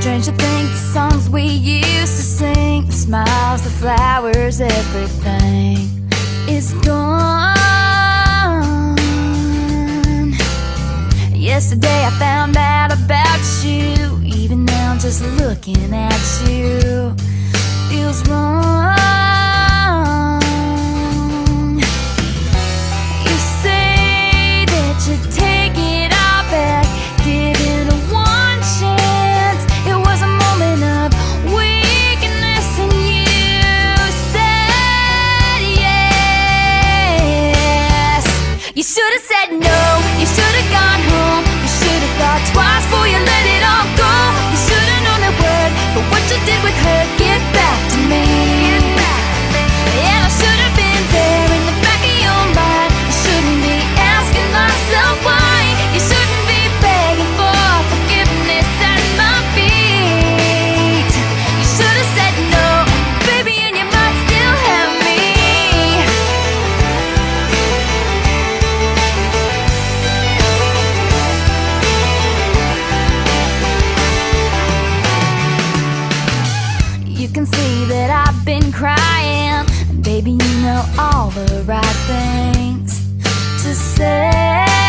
strange to think the songs we used to sing, the smiles, the flowers, everything is gone. Yesterday I found out about you, even now just looking at you feels wrong. should have said no. crying. Baby, you know all the right things to say.